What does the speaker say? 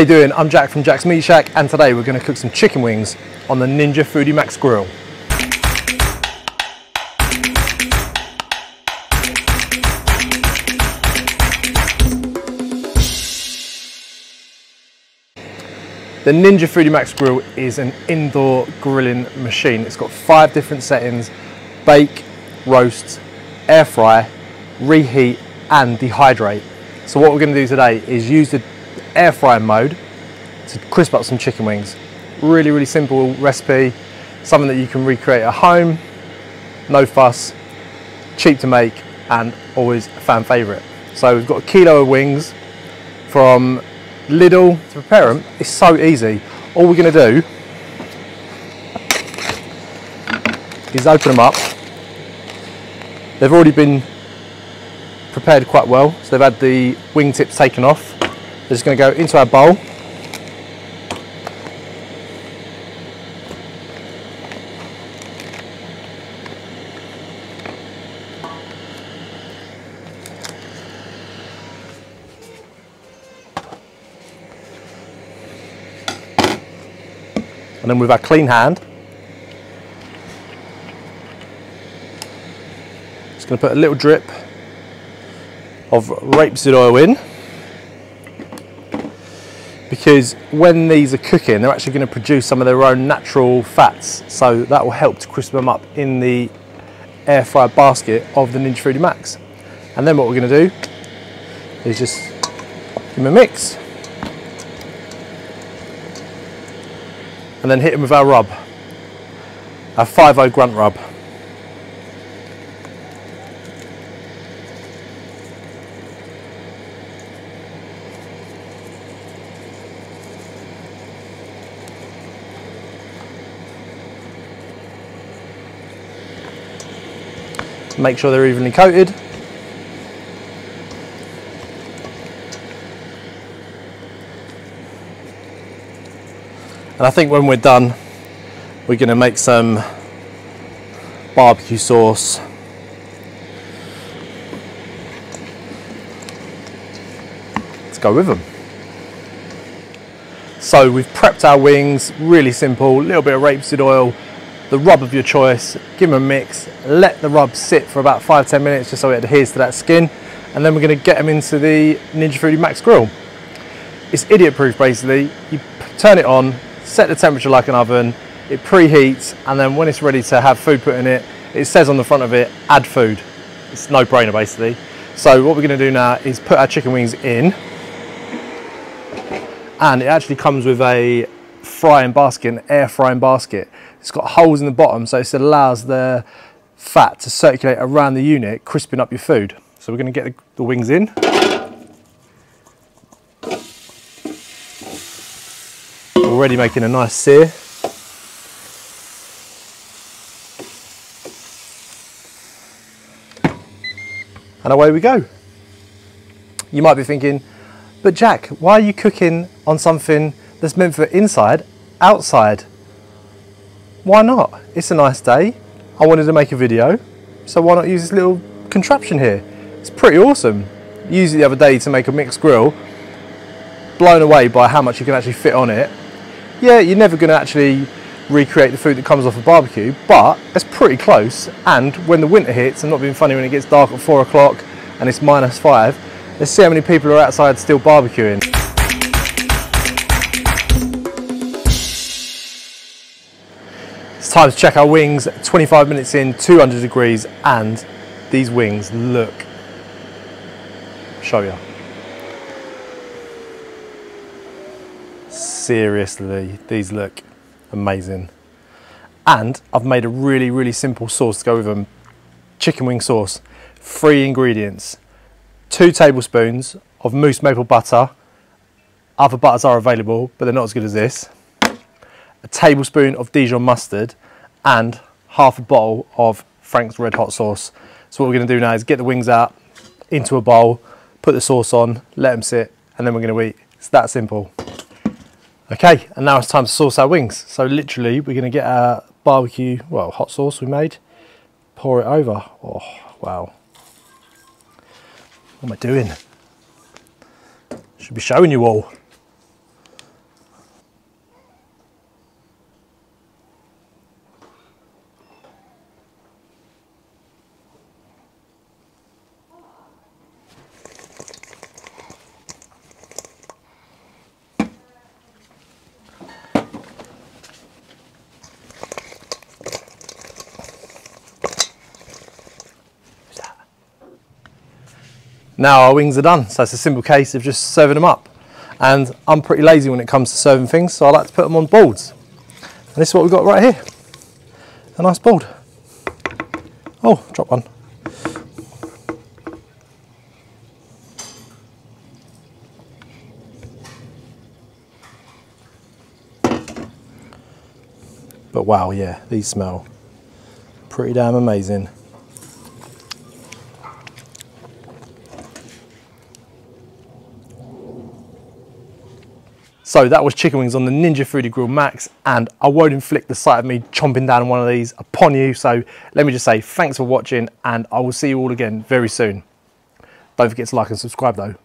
How you doing? I'm Jack from Jack's Meat Shack and today we're going to cook some chicken wings on the Ninja Foodi Max grill. The Ninja Foodi Max grill is an indoor grilling machine. It's got five different settings, bake, roast, air fry, reheat and dehydrate. So what we're going to do today is use the air frying mode to crisp up some chicken wings. Really, really simple recipe, something that you can recreate at home, no fuss, cheap to make and always a fan favourite. So we've got a kilo of wings from Lidl. To prepare them, it's so easy. All we're going to do is open them up. They've already been prepared quite well. So they've had the wing tips taken off. They're just going to go into our bowl. And then with our clean hand, just going to put a little drip of rapeseed oil in because when these are cooking they're actually going to produce some of their own natural fats. So that will help to crisp them up in the air fryer basket of the Ninja Foodi Max. And then what we're going to do is just give them a mix. And then hit them with our rub our 5 grunt rub Make sure they're evenly coated. And I think when we're done, we're going to make some barbecue sauce. Let's go with them. So we've prepped our wings, really simple, little bit of rapeseed oil, the rub of your choice, give them a mix, let the rub sit for about five, 10 minutes just so it adheres to that skin. And then we're gonna get them into the Ninja Foodi Max grill. It's idiot proof basically. You turn it on, set the temperature like an oven, it preheats, and then when it's ready to have food put in it, it says on the front of it, add food. It's no brainer basically. So what we're gonna do now is put our chicken wings in, and it actually comes with a frying basket, an air frying basket. It's got holes in the bottom, so it allows the fat to circulate around the unit, crisping up your food. So we're going to get the wings in. Already making a nice sear. And away we go. You might be thinking, but Jack, why are you cooking on something that's meant for inside, outside? why not? It's a nice day. I wanted to make a video, so why not use this little contraption here? It's pretty awesome. Used it the other day to make a mixed grill. Blown away by how much you can actually fit on it. Yeah, you're never going to actually recreate the food that comes off a barbecue, but it's pretty close. And when the winter hits, I'm not being funny when it gets dark at four o'clock and it's minus five, let's see how many people are outside still barbecuing. Time to check our wings, 25 minutes in, 200 degrees, and these wings look, show you. Seriously, these look amazing. And I've made a really, really simple sauce to go with them. Chicken wing sauce, three ingredients. Two tablespoons of Moose maple butter. Other butters are available, but they're not as good as this a tablespoon of Dijon mustard and half a bottle of Frank's Red Hot sauce. So what we're going to do now is get the wings out into a bowl, put the sauce on, let them sit, and then we're going to eat. It's that simple. Okay, and now it's time to sauce our wings. So literally, we're going to get our barbecue, well, hot sauce we made, pour it over. Oh, wow. What am I doing? Should be showing you all. Now our wings are done. So it's a simple case of just serving them up. And I'm pretty lazy when it comes to serving things, so I like to put them on boards. And this is what we've got right here. A nice board. Oh, drop one. But wow, yeah, these smell pretty damn amazing. So that was chicken wings on the Ninja Foodi Grill Max and I won't inflict the sight of me chomping down one of these upon you. So let me just say thanks for watching and I will see you all again very soon. Don't forget to like and subscribe though.